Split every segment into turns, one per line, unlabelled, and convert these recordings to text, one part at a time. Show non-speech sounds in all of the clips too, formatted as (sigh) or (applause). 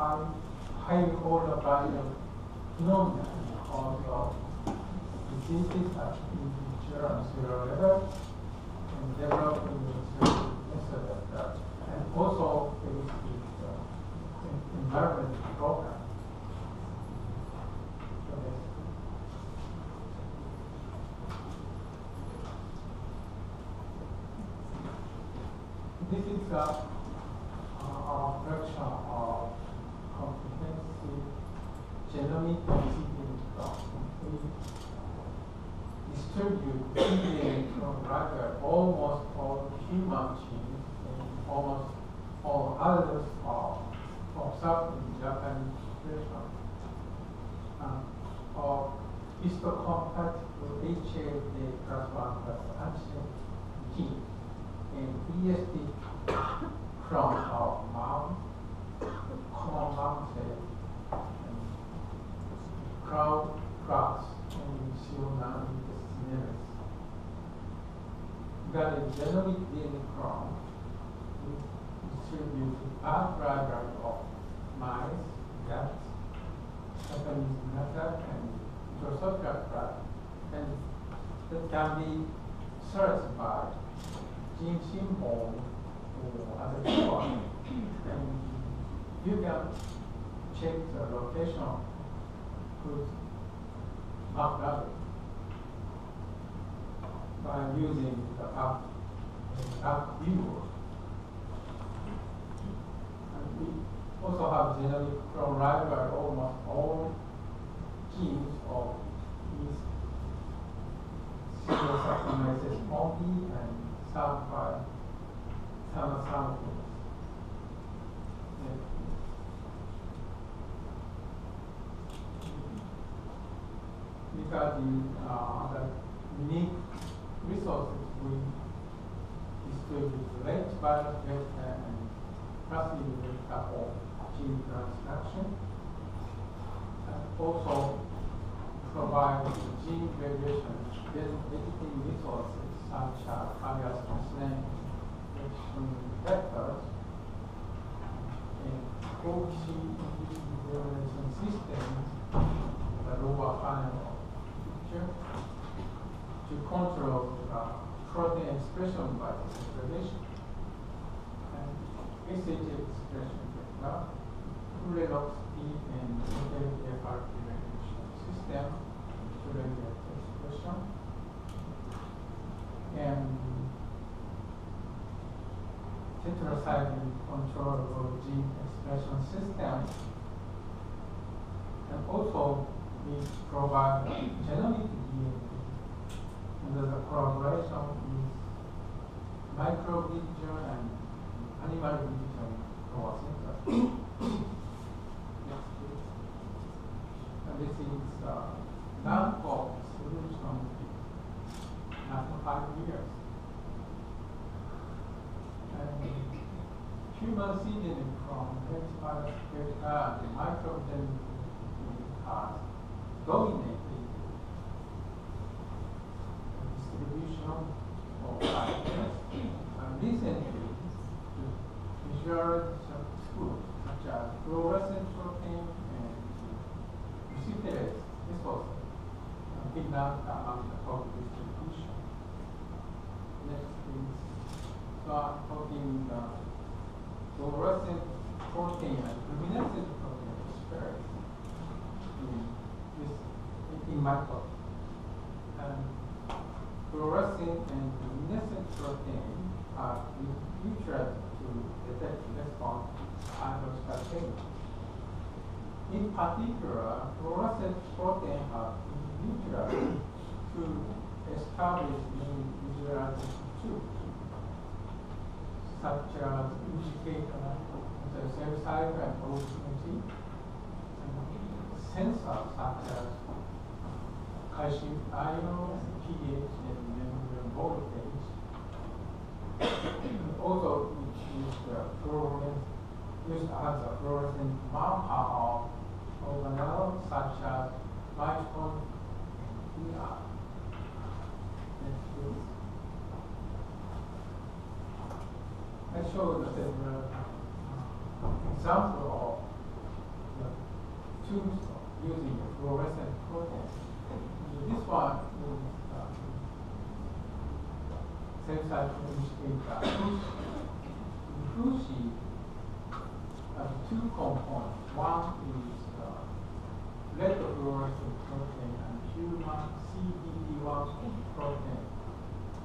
high, highly ordered value phenomena because of diseases at individual cellular level and developing the method that. And also it is the environment program. This is a, uh, our collection of comprehensive genomic and sequence from we distribute DNA from rather almost all human genes and almost all others are observed in Japanese situation. Uh, or histocompatible HLA plus one plus antigen gene and ESD mouth, common mouth cell, and crowd cross and Ciona intestinalis. Got a genomic DNA from distributed outright of mice, rats, Japanese matter, and Drosophila rat, and that can be searched by gene symbol you can check the location whose map value by using the app, app viewer. And we also have genetic from library almost all genes of these single subcommises only and some some samples. These are the, uh, the unique resources we distribute late virus vector and plasmid vector for gene transduction. And also provide gene variation editing resources such as alias translation uh, protein expression vector, redox P and FR degradation system to regulate expression and tetracycline controllable gene expression system. And also, we provide genomic DNA under the collaboration with microvision and animal vision our center. Next, please. And this is uh, non-pop solution after five years. And human seeding from H5 H5 and microgen has the distribution of viruses. And recently, to visualization tools such as fluorescent protein and luciferase. This was a big number among the top distribution. Next please. So I'm talking uh, fluorescent protein and luminescent protein luciferase in this in my talk. And fluorescent and luminescent protein are utilized to detect response to hydrostatic. In particular, fluorescent protein are utilized to establish new visualization tools, such as indicator, the cell size and and sensors such as calcium ion, pH, and voltage. also, which is the fluorescent, used as a fluorescent marker of organelles such as mitochondria. Next, please. I showed the several uh, example of the tools using the fluorescent protein. This one is uh, cell cycle indicator. Fucci has two components. One is uh, red fluorescent protein and human Cdt1 protein.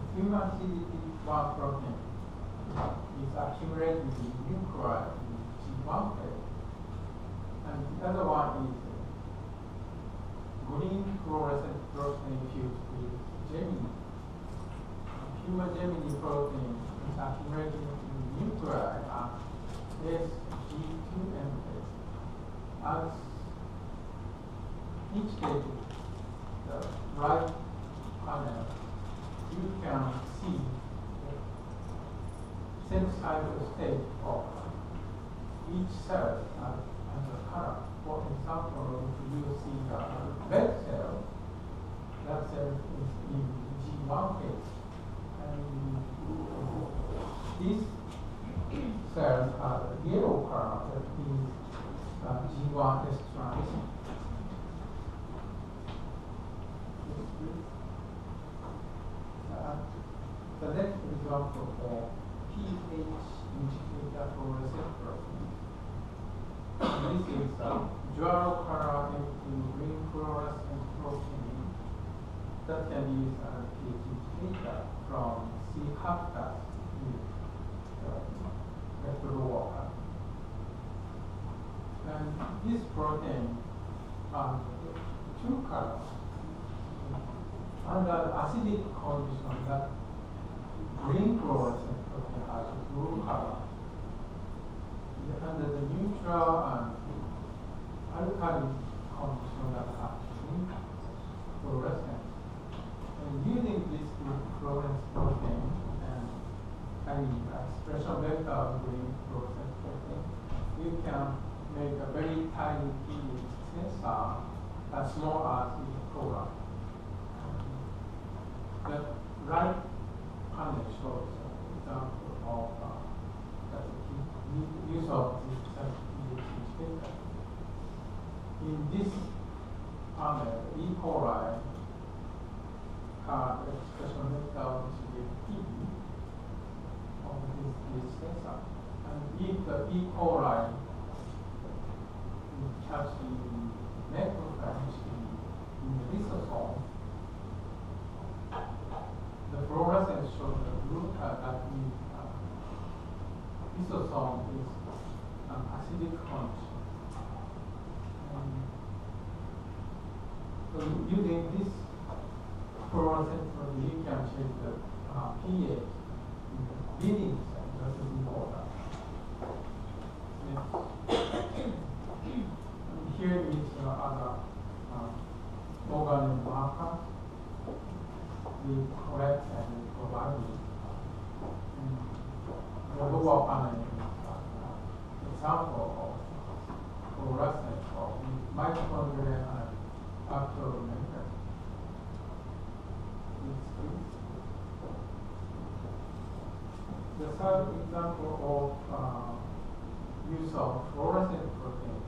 The human Cdt1 protein is accumulated in nuclei in G1 phase. And the other one is green fluorescent protein fused with Geminin. Human Geminin protein is accumulated in nuclei at SG2M phase. As indicated, the right can see the cell cycle state of each cell and, and the color. For example, if you see the red cell, that cell is in G1 phase. And these cells are the yellow color that means uh, G1 is transition. Uh, the next example for pH indicator for receptor. This is a dual color into green fluorescent protein that can be used as a pH indicator cactus with uh, water. And this protein has two colors. Under acidic condition, that green fluorescent protein has blue color. Under the neutral and alkali condition that have green fluorescence. And using this fluorescence protein having expression vector of green fluorescent protein, you can make a very tiny pH uh, sensor as small as the cola. The right panel shows an example of uh, the use of this pH indicator. In this panel, E. coli have expression vector which is P of this pH sensor. And if the E. coli catch the macrophage in the lysosome, the fluorescence shows the blue color that means uh, lysosome is an acidic condition. So using this fluorescent you can check the uh, pH in the bleeding cell. This is important. Next. And here is uh, other uh, organ markers we collect and provide it. And the lower panel is uh, example of fluorescence of mitochondria and actual membrane. Next, please. The third example of uh, use of fluorescent protein.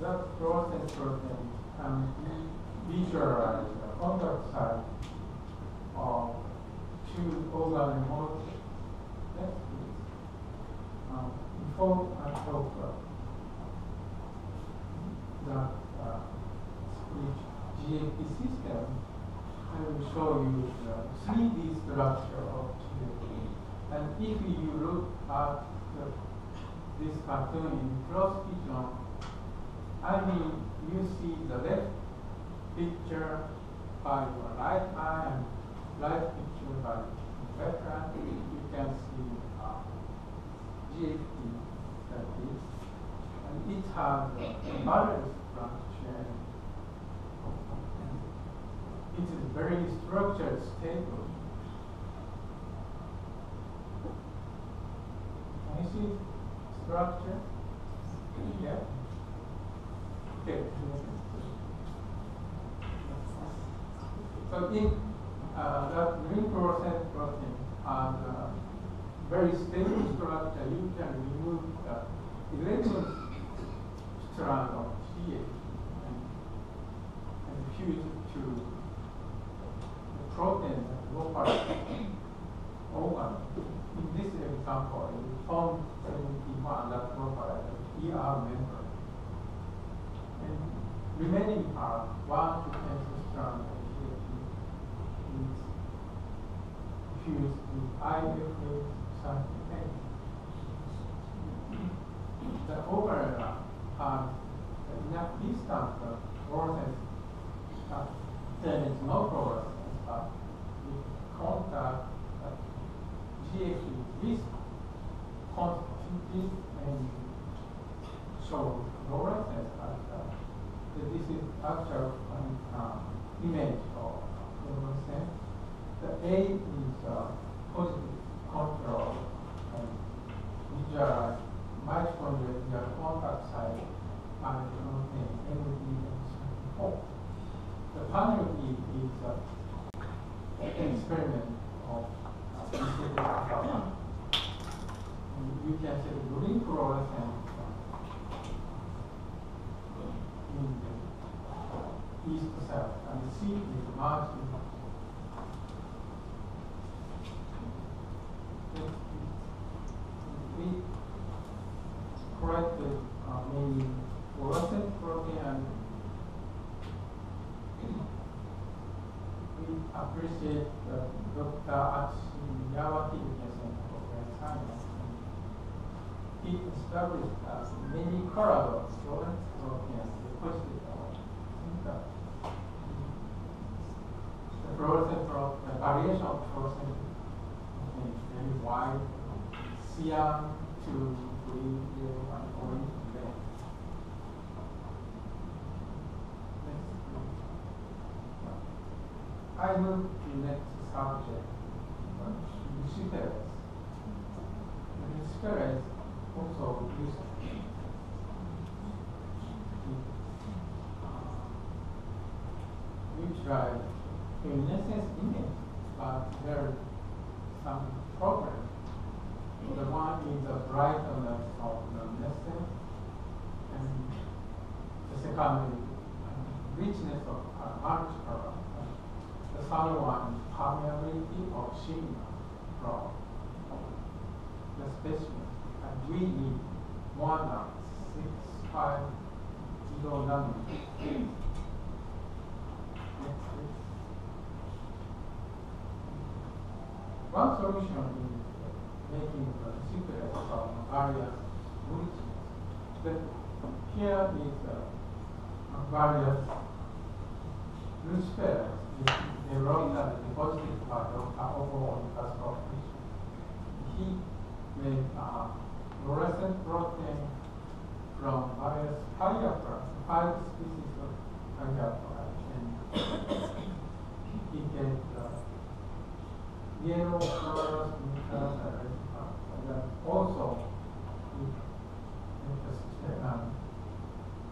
That fluorescent protein can be visualized the contact site of two organ molecules. Please. Um, before I talk about that uh, GFP system, I will show you the 3D structure of GFP. And if you look at the, this cartoon in close vision, I mean, you see the left picture by your right eye and right picture by left eye. You can see uh, GFP like this. And it has a various structure. It is very structured, stable. Can you see structure? Yeah. Okay. So in uh, that green fluorescent protein has a very stable structure, you can remove the electron strand of GA and, and fuse it to the protein that locally organ. In this example, it form 71 that localized ER membrane. And remaining part, one to ten strand of GFP is fused with IFA something The overlap has enough distance of fluorescence, uh, then it's no fluorescence, but with contact uh, GFP this constitutes and show fluorescence as uh, that this is actual um, uh, image of fluorescence. The A is uh, positive control and visualize mitochondria in the contact site and protein MD and 74. The panel is uh, an experiment of uh, You can see the green fluorescence in the east cell and the C is. We corrected uh, many fluorescent protein and we appreciate uh, Dr. Atsuyawati Center for Brain Science. He established uh, many corridors, fluorescent proteins, deposited our the fluorescent the variation of fluorescent is very wide, cyan to green, yellow, and orange. I move to next subject, luciferase. Luciferase also used which drive luminescence image, but there is some problem. The one is the brightness of luminescence, and the second is uh, richness of uh, multicolor. The third one is permeability of signal from the specimen. And we need more than six, five, zero nanometers. Next, please. One solution is making the secret from various molecules. But here is uh, various luciferase. They wrote that the positive part of our overall classification. He made uh, fluorescent protein from various fireflies, five species of fireflies, and he gave yellow and part. And then also, um,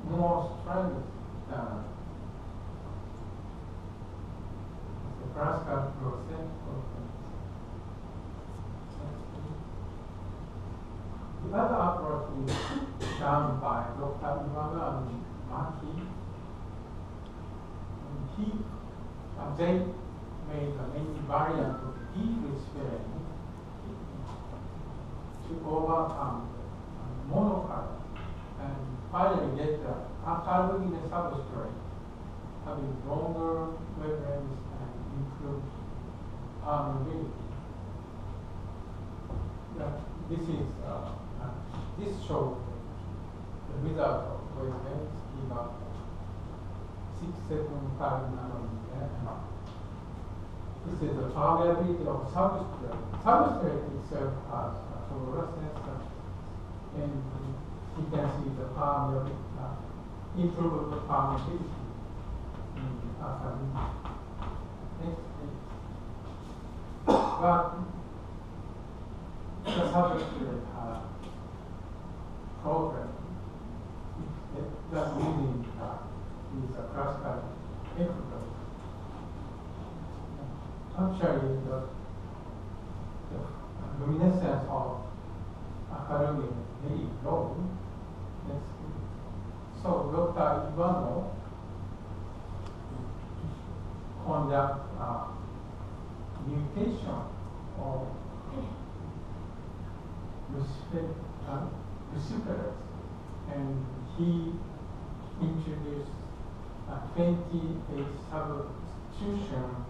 more strength than the Nebraska fluorescent protein. other approach is done by Dr. Iwano and Maki. And he, uh, they a many variant of deep experiment to overcome uh, monocolor and finally get the alkali in the substrate having longer wavelengths and improved permeability. This is uh, uh, this shows the result of wavelengths six seven five nanometer. This is the permeability of substrate. Substrate itself has a fluorescence, uh, and you can see the permeability, uh, improved permeability in AkaLumine. Next, please. But the substrate has problem. It does using uh, is a equipment. Actually, the, the luminescence of is very low. So Dr. Iwano conduct mutation of lucifer- uh, luciferase and he introduced a 28 substitution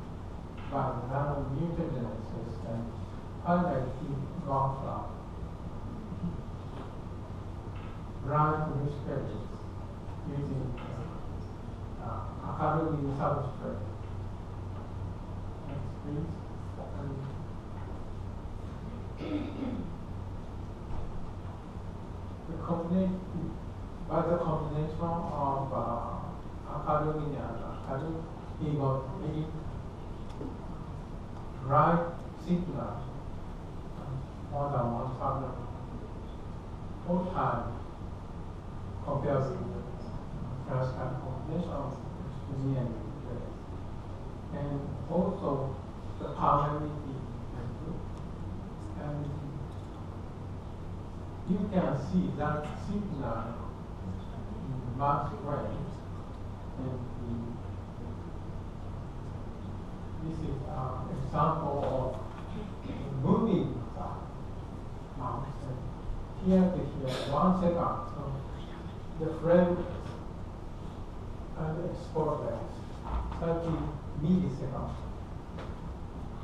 by nanomutagenesis and finally he got uh, bright luciferase using uh, uh, AkaLumine substrate. Next, please. The combination, by the combination of uh, AkaLumine and bright signal, more than one thousand four times compared with the first kind of combination of G and also the permeability and you can see that signal in Max range and the, this is an example of moving the mouse here to here one second so the frame and the export length 30 milliseconds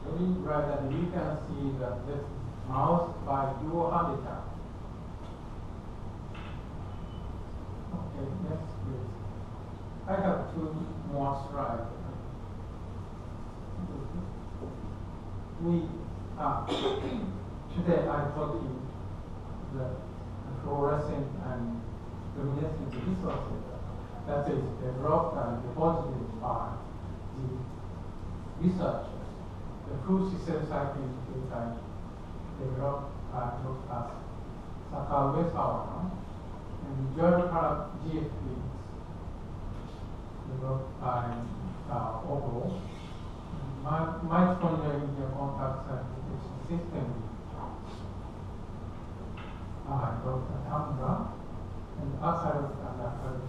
very bright and you can see that this mouse by dual habitat Okay, next please. I have two more slides. We, uh, (clears throat) today I taught you the fluorescent and luminescent resources that is developed and deposited by the researchers. The full system cycling nucleotide developed by Dr. Sakaue Sawano and Joel Park GFP developed by uh, Ogo. My, mitochondrial intercontact certification system by Dr. Tamura and archive and archive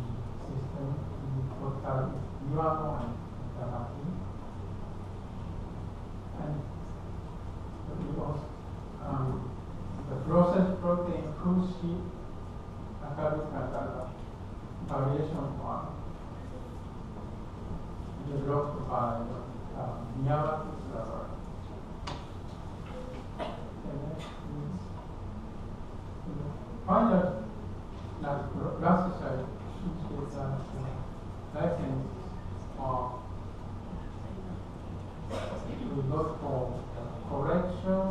system in Dr. Iwano and Tamaki. And we um, the process protein academic method variation one developed by uh, Miyawaki Sulabar. Final last, last slide is uh, license of we look for correction